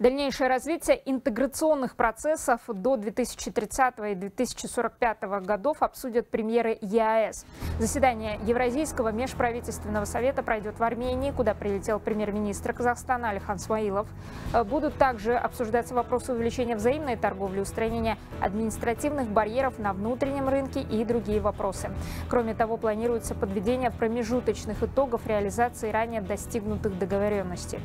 Дальнейшее развитие интеграционных процессов до 2030 и 2045 годов обсудят премьеры ЕАЭС. Заседание Евразийского межправительственного совета пройдет в Армении, куда прилетел премьер-министр Казахстана Алихан Смаилов. Э, будут также обсуждаться вопросы увеличения взаимной торговли, устранения административных барьеров на внутреннем рынке и другие вопросы. Кроме того, планируется подведение промежуточных итогов реализации ранее достигнутых договоренностей.